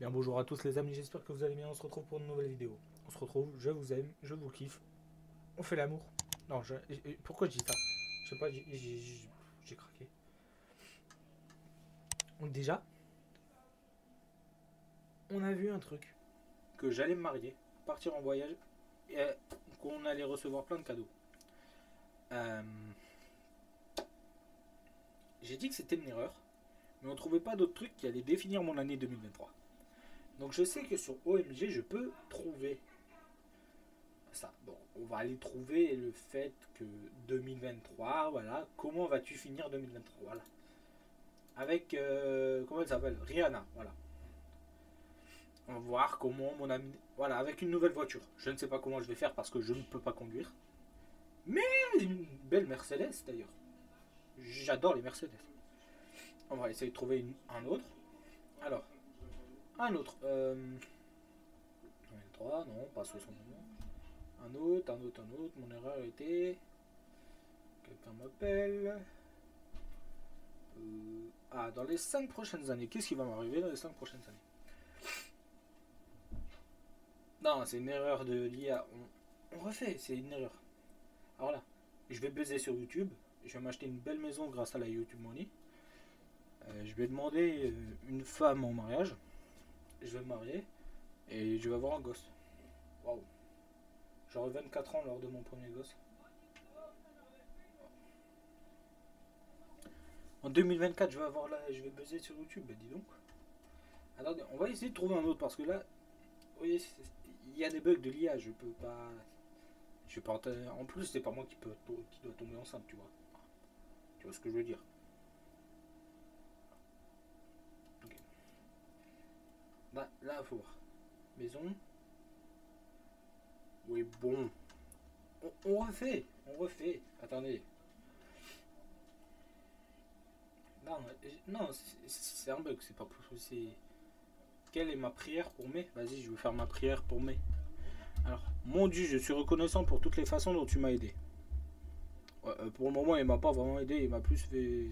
Bien bonjour à tous les amis, j'espère que vous allez bien. On se retrouve pour une nouvelle vidéo. On se retrouve, je vous aime, je vous kiffe. On fait l'amour. Non, pourquoi je dis ça? Je sais pas, j'ai craqué. Déjà, on a vu un truc. Que j'allais me marier, partir en voyage, et qu'on allait recevoir plein de cadeaux. Euh, j'ai dit que c'était une erreur, mais on trouvait pas d'autres trucs qui allaient définir mon année 2023. Donc je sais que sur OMG, je peux trouver ça. Bon, on va aller trouver le fait que 2023, voilà, comment vas-tu finir 2023 Voilà. Avec, euh, comment elle s'appelle? Rihanna, voilà. On va voir comment mon ami... Voilà, avec une nouvelle voiture. Je ne sais pas comment je vais faire parce que je ne peux pas conduire. Mais une belle Mercedes d'ailleurs. J'adore les Mercedes. On va essayer de trouver un autre. Alors, un autre. Euh, 3, non, pas 60 Un autre, un autre, un autre. Mon erreur été. Quelqu'un m'appelle. Euh, ah, dans les 5 prochaines années. Qu'est-ce qui va m'arriver dans les 5 prochaines années? Non, c'est une erreur de l'IA. On, refait, c'est une erreur. Alors là, je vais baiser sur YouTube. Je vais m'acheter une belle maison grâce à la YouTube Money. Euh, je vais demander une femme en mariage je vais me marier et je vais avoir un gosse. Waouh. J'aurai 24 ans lors de mon premier gosse. En 2024, je vais avoir là, je vais buzzer sur YouTube, bah, dis donc. On va essayer de trouver un autre parce que là, vous il y a des bugs de l'IA, je peux pas. Je peux pas. En plus, c'est pas moi qui, peut, qui doit tomber enceinte, tu vois. Tu vois ce que je veux dire? Bah, là, il faut voir. Maison. Oui, bon. On, refait. On refait. Attendez. Non, non c'est un bug. C'est pas possible. Quelle est ma prière pour mai? Vas-y, je vais faire ma prière pour mai. Alors, mon Dieu, je suis reconnaissant pour toutes les façons dont tu m'as aidé. Euh, pour le moment, il m'a pas vraiment aidé. Il m'a plus fait,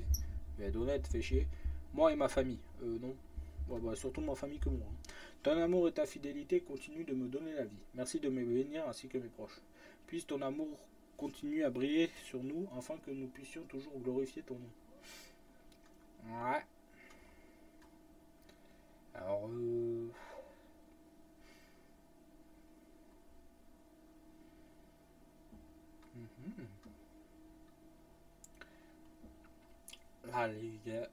fait honnête, fait chier. Moi et ma famille. Euh, non, bah, surtout ma famille que moi. Hein. Ton amour et ta fidélité continuent de me donner la vie. Merci de me bénir ainsi que mes proches. Puisse ton amour continuer à briller sur nous afin que nous puissions toujours glorifier ton nom. Ouais. Alors, euh... Mhm. Allez, les gars.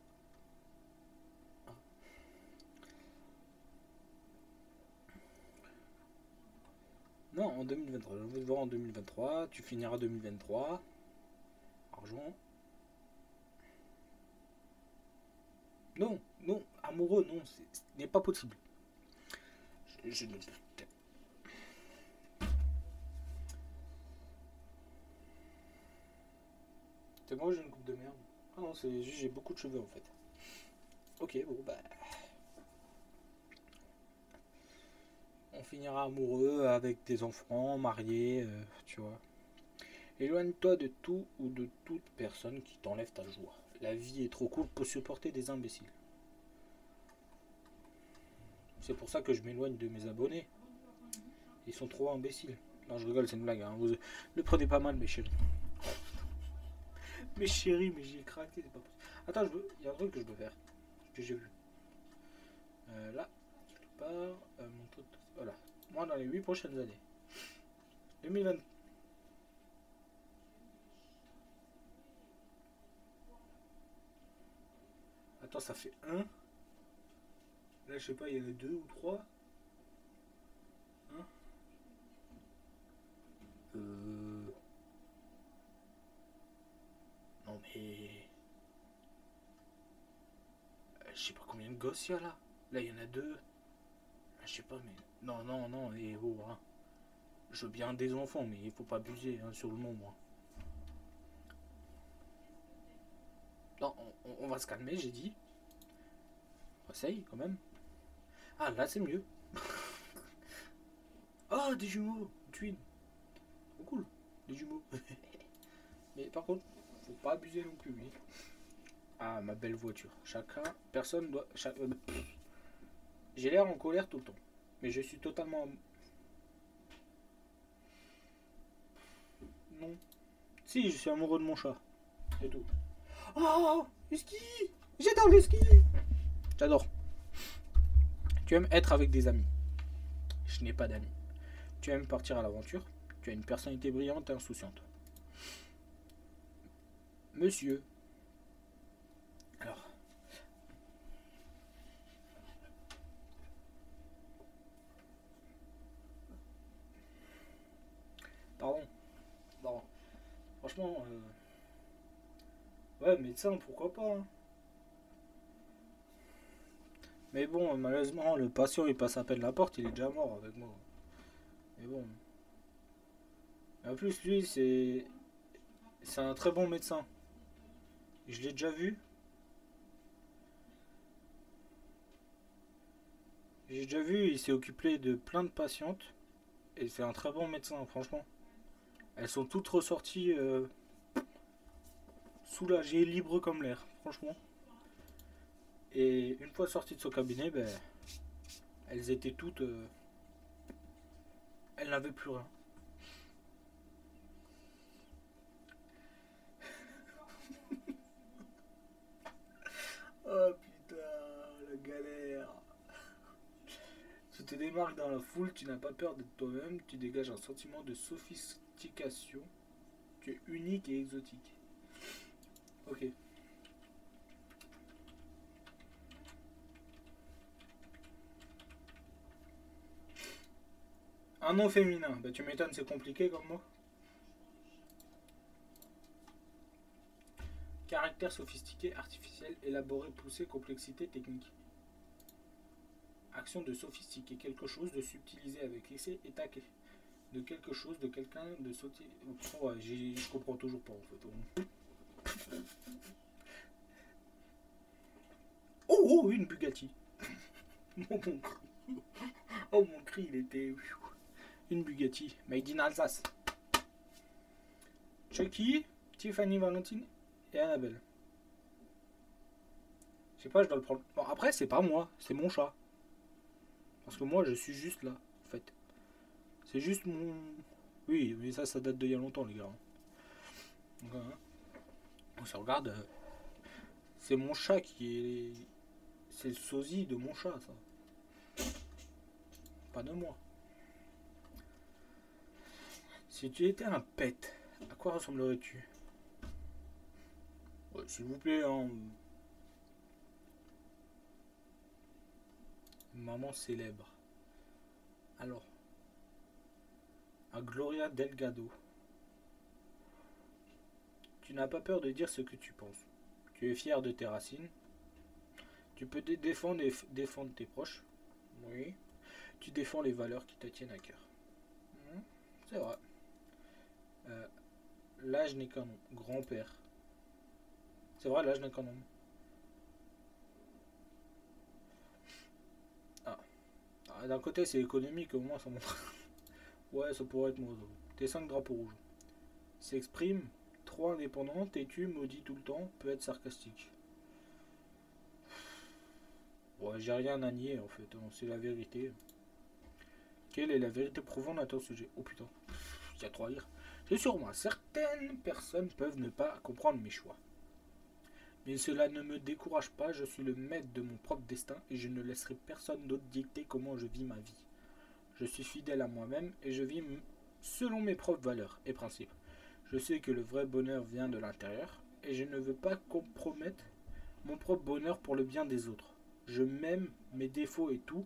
Non, en 2023. Je veux te voir en 2023. Tu finiras 2023. Argent. Non, non, amoureux, non, ce n'est pas possible. Je, C'est moi j'ai une coupe de merde. Ah non, c'est j'ai beaucoup de cheveux en fait. Ok, bon bah. Finira amoureux avec des enfants, mariés, euh, tu vois. Éloigne-toi de tout ou de toute personne qui t'enlève ta joie. La vie est trop courte pour supporter des imbéciles. C'est pour ça que je m'éloigne de mes abonnés. Ils sont trop imbéciles. Non, je rigole, c'est une blague. Hein. Vous prenez pas mal, mes chéris. mes chéris, mais j'ai craqué, pas possible. Attends, il y a un truc que je peux faire. Que j'ai vu. Euh, là, quelque part, euh, mon truc voilà. Moi, dans les 8 prochaines années. 2020. Attends, ça fait 1. Là, je sais pas, il y en a 2 ou 3. Hein euh... Non, mais. Euh, je sais pas combien de gosses il y a là. Là, il y en a 2. Je sais pas, mais. Non, non, non, et oh, hein. Je veux bien des enfants, mais il faut pas abuser hein, sur le nombre. Hein. Non, on, va se calmer, j'ai dit. Essaye quand même. Ah, là c'est mieux. oh, des jumeaux, twin. Trop cool, des jumeaux. mais par contre, faut pas abuser non plus. Oui. Ah, ma belle voiture. Chacun, personne doit. Euh, J'ai l'air en colère tout le temps. Mais je suis totalement... Non. Si, je suis amoureux de mon chat. C'est tout. Oh Le ski J'adore le ski J'adore. Tu aimes être avec des amis. Je n'ai pas d'amis. Tu aimes partir à l'aventure. Tu as une personnalité brillante et insouciante. Monsieur. Alors. Pardon. Bon. Franchement. Euh... Ouais, médecin, pourquoi pas. Hein. Mais bon, malheureusement, le patient il passe à peine la porte, il est déjà mort avec moi. Mais bon. En plus, lui, c'est. C'est un très bon médecin. Je l'ai déjà vu. J'ai déjà vu, il s'est occupé de plein de patientes. Et c'est un très bon médecin, franchement. Elles sont toutes ressorties euh, soulagées, libres comme l'air, franchement. Et une fois sorties de son cabinet, ben, elles étaient toutes... Euh, elles n'avaient plus rien. oh putain, la galère. Tu te démarques dans la foule, tu n'as pas peur d'être toi-même, tu dégages un sentiment de sophistication. Tu es unique et exotique. Ok. Un nom féminin. Bah tu m'étonnes, c'est compliqué comme moi. Caractère sophistiqué, artificiel, élaboré, poussé, complexité, technique. Action de sophistiquer quelque chose, de subtiliser avec essai et taquer. De quelque chose, de quelqu'un, de sauter. Oh, je comprends toujours pas en fait. Oh, oh, une Bugatti. oh, mon cri. Oh, mon cri, il était une Bugatti made in Alsace. Chucky, Tiffany Valentine et Annabelle. Je sais pas, je dois le prendre. Bon, après, c'est pas moi, c'est mon chat. Parce que moi, je suis juste là, en fait. C'est juste mon. Oui, mais ça, ça date d'il y a longtemps, les gars. Hein. On se regarde. Euh, c'est mon chat qui est. C'est le sosie de mon chat, ça. Pas de moi. Si tu étais un pet, à quoi ressemblerais-tu? S'il vous plaît, hein. Maman célèbre. Alors, à Gloria Delgado. Tu n'as pas peur de dire ce que tu penses. Tu es fier de tes racines. Tu peux défendre, défendre tes proches. Oui. Tu défends les valeurs qui te tiennent à cœur. Hmm, c'est vrai. Euh, l'âge n'est qu'un nom. Grand-père. C'est vrai, l'âge n'est qu'un nom. Ah. ah. D'un côté, c'est économique, au moins ça montre. ouais, ça pourrait être moi. Tes 5 drapeaux rouges. S'exprime, trop indépendant, têtu, maudit tout le temps, peut être sarcastique. Ouais, j'ai rien à nier en fait, hein, c'est la vérité. Quelle est la vérité profonde à ton sujet? Oh putain, il y a. C'est sur moi. Certaines personnes peuvent ne pas comprendre mes choix. Mais cela ne me décourage pas, je suis le maître de mon propre destin et je ne laisserai personne d'autre dicter comment je vis ma vie. Je suis fidèle à moi-même et je vis selon mes propres valeurs et principes. Je sais que le vrai bonheur vient de l'intérieur et je ne veux pas compromettre mon propre bonheur pour le bien des autres. Je m'aime mes défauts et tout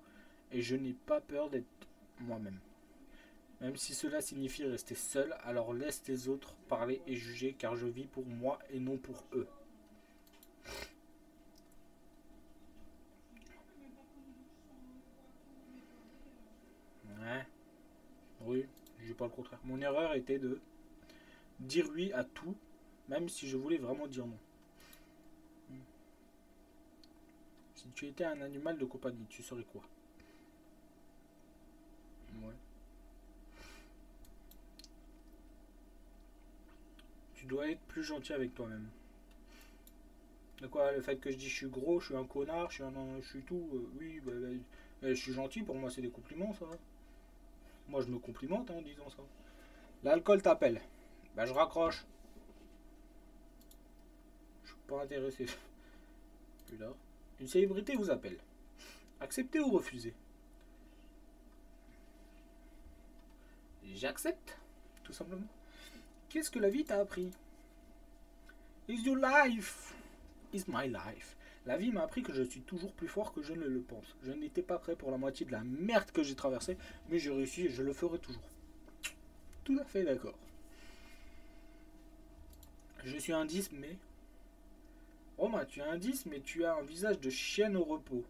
et je n'ai pas peur d'être moi-même. Même si cela signifie rester seul, alors laisse les autres parler et juger, car je vis pour moi et non pour eux. Ouais. Oui, je dis pas le contraire. Mon erreur était de dire oui à tout, même si je voulais vraiment dire non. Si tu étais un animal de compagnie, tu serais quoi? Ouais. Tu dois être plus gentil avec toi-même. De quoi Le fait que je dis je suis gros, je suis un connard, je suis, tout. Euh, oui, bah, bah, Eh, je suis gentil, pour moi c'est des compliments ça. Moi je me complimente en disant ça. L'alcool t'appelle. Bah je raccroche. Je suis pas intéressé. Une célébrité vous appelle. Acceptez ou refusez? J'accepte, tout simplement. Qu'est-ce que la vie t'a appris? Is your life Is my life? La vie m'a appris que je suis toujours plus fort que je ne le pense. Je n'étais pas prêt pour la moitié de la merde que j'ai traversée, mais j'ai réussi et je le ferai toujours. Tout à fait d'accord. Je suis un 10, mais... Romain, tu es un 10, mais tu as un visage de chienne au repos.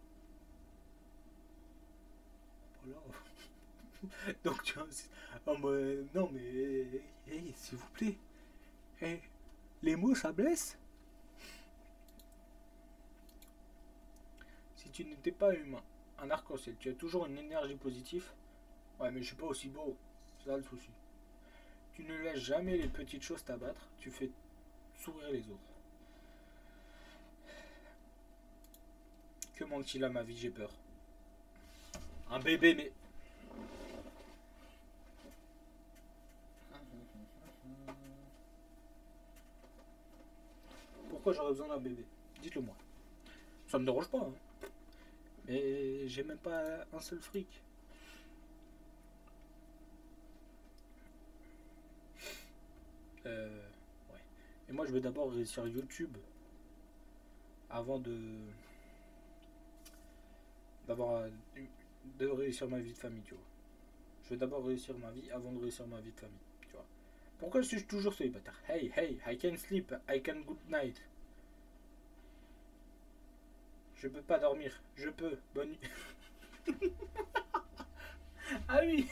Donc tu as... Oh, non, mais... s'il vous plaît. les mots, ça blesse Si tu n'étais pas humain, un arc-en-ciel, tu as toujours une énergie positive. Ouais, mais je suis pas aussi beau. C'est ça le souci. Tu ne laisses jamais les petites choses t'abattre. Tu fais sourire les autres. Que manque-t-il à ma vie? J'ai peur. Un bébé, mais... Pourquoi j'aurais besoin d'un bébé? Dites-le moi. Ça me dérange pas. Hein. Mais j'ai même pas un seul fric. Euh, ouais. Et moi je vais d'abord réussir YouTube avant de d'avoir de réussir ma vie de famille, tu vois. Je vais d'abord réussir ma vie avant de réussir ma vie de famille, tu vois. Pourquoi je suis toujours célibataire? Hey, hey, I can sleep, I can good night. Je peux pas dormir. Je peux. Bonne nuit. ah oui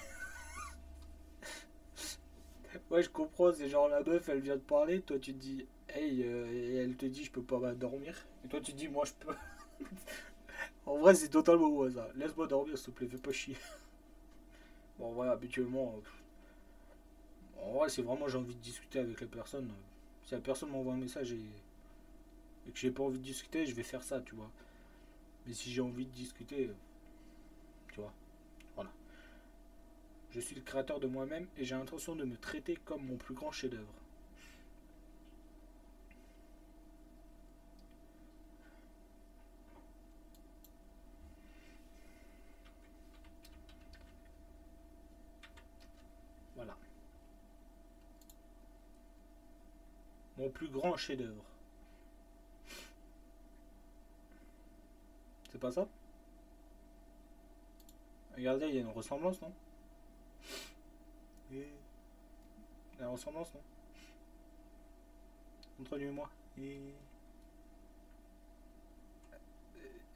Ouais, je comprends. C'est genre la meuf, elle vient de parler. Toi, tu te dis, hey, euh, et elle te dit, je peux pas dormir. Et toi, tu te dis, moi, je peux. en vrai, c'est totalement au hasard. Laisse-moi dormir, s'il te plaît. Fais pas chier. bon, voilà, habituellement. En vrai, c'est vraiment, j'ai envie de discuter avec la personne. Si la personne m'envoie un message et que j'ai pas envie de discuter, je vais faire ça, tu vois. Mais si j'ai envie de discuter, tu vois, voilà. Je suis le créateur de moi-même et j'ai l'intention de me traiter comme mon plus grand chef-d'œuvre. Voilà. Mon plus grand chef-d'œuvre. C'est pas ça? Regardez, il y a une ressemblance, non? La ressemblance, non? Entre lui et moi. Et...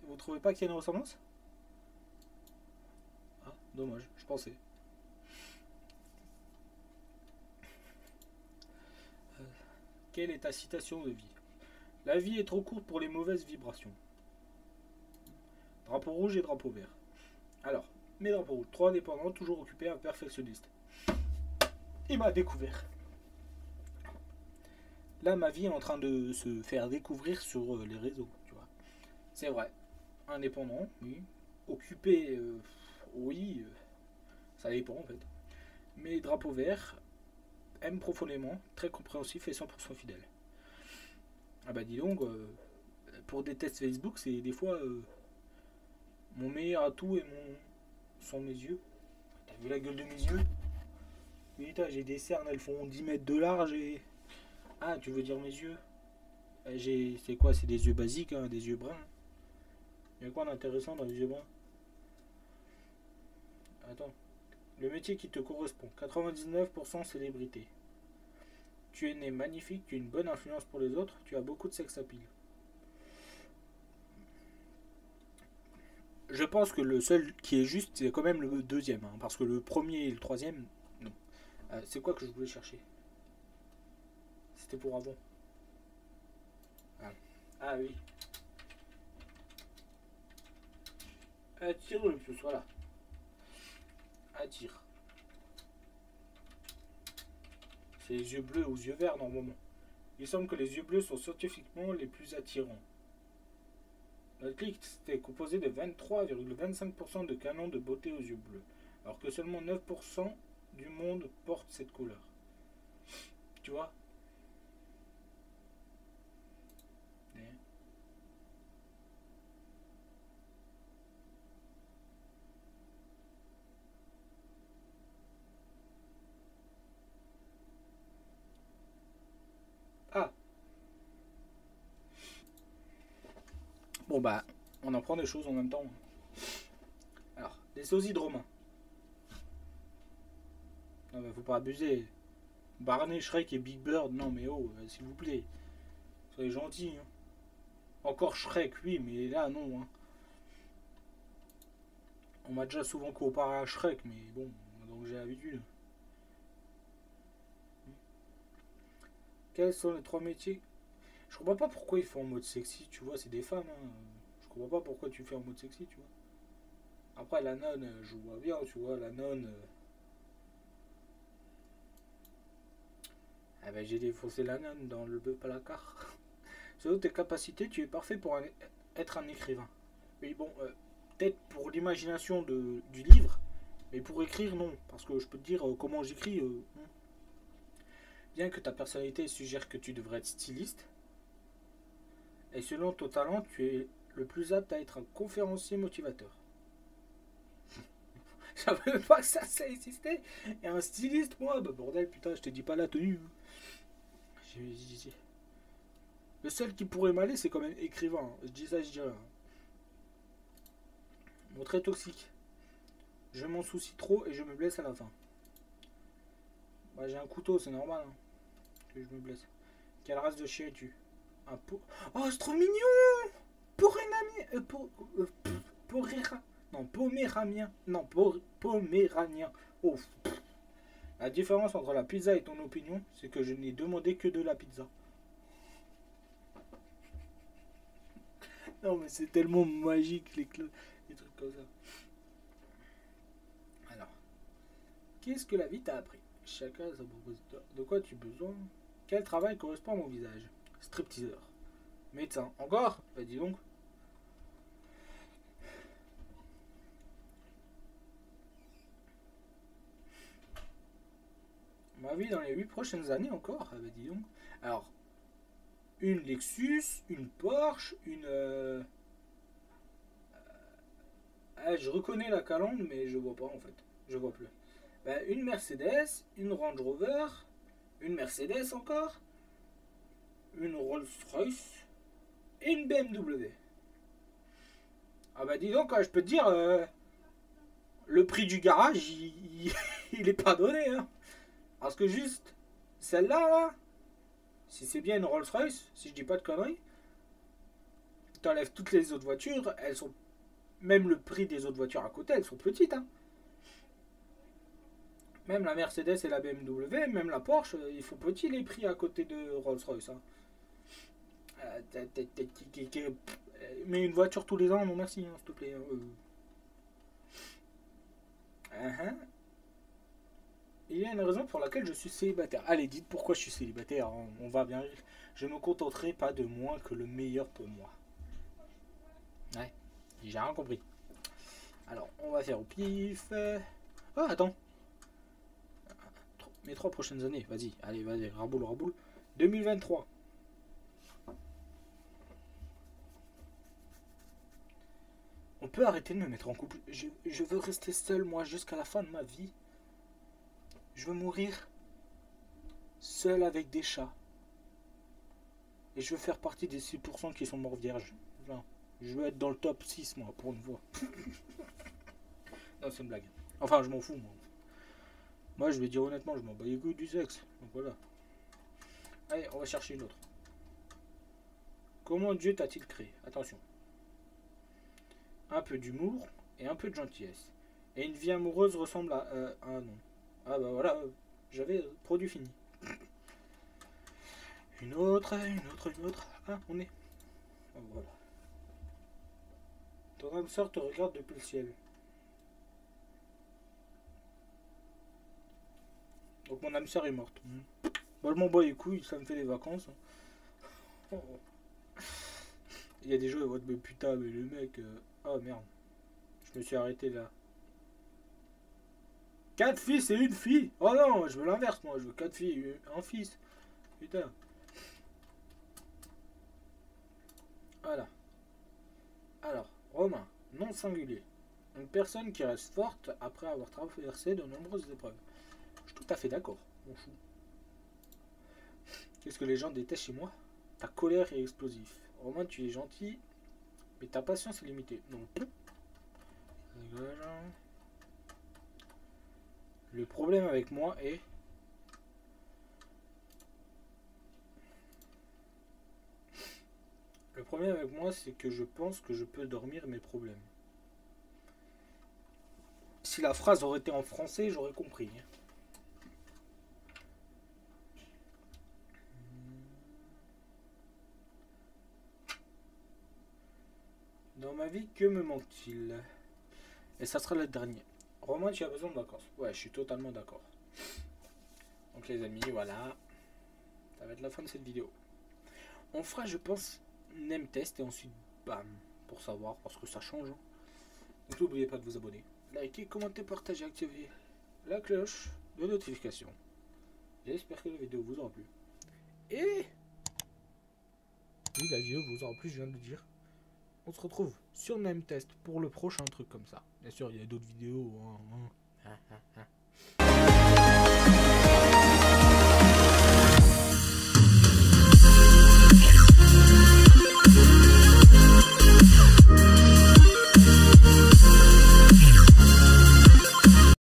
Vous trouvez pas qu'il y a une ressemblance? Ah, dommage, je pensais. Euh, quelle est ta citation de vie? La vie est trop courte pour les mauvaises vibrations. Drapeau rouge et drapeau vert. Alors, mes drapeaux rouges. Trois indépendants, toujours occupés, un perfectionniste. M'a découvert. Là, ma vie est en train de se faire découvrir sur euh, les réseaux, tu vois. C'est vrai. Indépendant, oui. Occupé, euh, oui. Euh, ça dépend, en fait. Mais drapeau vert, aime profondément, très compréhensif et 100% fidèle. Ah bah dis donc, pour des tests Facebook, c'est des fois mon meilleur atout et mon sont mes yeux. T'as vu la gueule de mes yeux? Putain, j'ai des cernes, elles font 10 mètres de large et. Ah, tu veux dire mes yeux? Eh, J'ai. C'est quoi? C'est des yeux basiques, hein, des yeux bruns. Il y a quoi d'intéressant dans les yeux bruns? Attends. Le métier qui te correspond. 99% célébrité. Tu es né magnifique, tu as une bonne influence pour les autres, tu as beaucoup de sex appeal. je pense que le seul qui est juste, c'est quand même le deuxième. Hein, parce que le premier et le troisième. Euh, c'est quoi que je voulais chercher? C'était pour avant. Ah, ah oui. Attire le plus, voilà. Attire. C'est les yeux bleus ou yeux verts normalement. Il semble que les yeux bleus sont scientifiquement les plus attirants. Notre clique était composé de 23,25% de canons de beauté aux yeux bleus, alors que seulement 9% du monde porte cette couleur. Tu vois? Ah Bon bah, on apprend des choses en même temps. Alors, des sosies de. Non mais faut pas abuser. Barney, Shrek et Big Bird, non mais oh, euh, s'il vous plaît. Soyez gentils. hein. Encore Shrek, oui, mais là non. hein. On m'a déjà souvent comparé à Shrek, mais bon, donc j'ai l'habitude. Quels sont les trois métiers? Je comprends pas pourquoi ils font en mode sexy, tu vois, c'est des femmes. hein. Je comprends pas pourquoi tu fais en mode sexy, tu vois. Après, la nonne, euh, je vois bien, tu vois, la nonne. euh, Ah ben, j'ai défoncé la nonne dans le bœuf placard. Selon tes capacités, tu es parfait pour être un écrivain. Oui, bon, euh, peut-être pour l'imagination du livre, mais pour écrire, non. Parce que je peux te dire euh, comment j'écris. euh, non. Bien que ta personnalité suggère que tu devrais être styliste, et selon ton talent, tu es le plus apte à être un conférencier motivateur. Je savais pas que ça, ça existait. Et un styliste, moi, bah bordel, putain, je te dis pas la tenue. hein. Le seul qui pourrait m'aller, c'est quand même écrivain. hein. Je dis ça, je dis rien. Mon trait toxique. Je m'en soucie trop et je me blesse à la fin. Bah, j'ai un couteau, c'est normal. hein, que je me blesse. Quelle race de chien es-tu? Un po... Oh, c'est trop mignon Porénamien... Euh, pour... Euh, poréra... Non, poméramien. Non, por... poméranien. Oh. La différence entre la pizza et ton opinion, c'est que je n'ai demandé que de la pizza. Non, mais c'est tellement magique, les, les trucs comme ça. Alors, qu'est-ce que la vie t'a appris? Chacun sa proposition. De quoi as-tu besoin? Quel travail correspond à mon visage? Stripteaseur. Médecin. Encore? Bah dis donc. Ma vie dans les 8 prochaines années encore Ah bah dis donc. Alors, une Lexus, une Porsche, une... euh, ah, je reconnais la calandre, mais je vois pas en fait. Je vois plus. Ben, une Mercedes, une Range Rover, une Mercedes encore, une Rolls-Royce et une BMW. Ah bah dis donc, je peux te dire, euh, le prix du garage, il, il- il est pas donné. Hein. Parce que juste, celle-là, là, si c'est bien une Rolls-Royce, si je dis pas de conneries, t'enlèves toutes les autres voitures, elles sont même le prix des autres voitures à côté, elles sont petites. Hein. Même la Mercedes et la BMW, même la Porsche, euh, ils font petits les prix à côté de Rolls-Royce. hein. Euh, euh, Mais une voiture tous les ans, non merci, hein, s'il te plaît. euh. Il y a une raison pour laquelle je suis célibataire. Allez, dites pourquoi je suis célibataire, hein, on va bien rire. Je me contenterai pas de moins que le meilleur pour moi. Ouais. J'ai rien compris. Alors, on va faire au pif. Ah, attends. Mes trois prochaines années, vas-y, allez, vas-y, raboule, raboule. 2023. On peut arrêter de me mettre en couple. Je veux rester seul, moi, jusqu'à la fin de ma vie. Je veux mourir seul avec des chats. Et je veux faire partie des 6% qui sont morts vierges. Je veux être dans le top 6, moi, pour une fois. non, c'est une blague. Enfin, je m'en fous, moi. Moi, je vais dire honnêtement, je m'en bats les couilles du sexe. Donc voilà. Allez, on va chercher une autre. Comment Dieu t'a-t-il créé? Attention. Un peu d'humour et un peu de gentillesse. Et une vie amoureuse ressemble à... euh, à un nom. Ah bah voilà, j'avais produit fini. Une autre, une autre, une autre. Ah, on est. Ah, voilà. Ton âme sœur te regarde depuis le ciel. Donc mon âme sœur est morte. Bah, je m'en bats les couilles, ça me fait les vacances. hein. Il y a des vont mais putain, mais le mec. euh, Oh merde. Je me suis arrêté là. Quatre fils et une fille Oh non, je veux l'inverse moi, je veux quatre filles et un fils. Putain. Voilà. Alors, Romain, non singulier. Une personne qui reste forte après avoir traversé de nombreuses épreuves. Je suis tout à fait d'accord, mon chou. Qu'est-ce que les gens détestent chez moi? Ta colère est explosive. Romain, tu es gentil, mais ta patience est limitée. Non. Le problème avec moi est. Le problème avec moi, c'est que je pense que je peux dormir mes problèmes. Si la phrase aurait été en français, j'aurais compris. Dans ma vie, que me manque-t-il? Et ça sera le dernier. Romain, tu as besoin de. Ouais, je suis totalement d'accord. Donc les amis, voilà. Ça va être la fin de cette vidéo. On fera, je pense, name test et ensuite bam pour savoir parce que ça change. hein. Donc n'oubliez pas de vous abonner, liker, commenter, partager, activer la cloche de notification. J'espère que la vidéo vous aura plu. Et oui, la vidéo vous aura plu, je viens de le dire. On se retrouve sur Name Test pour le prochain truc comme ça. Bien sûr, il y a d'autres vidéos. hein, hein.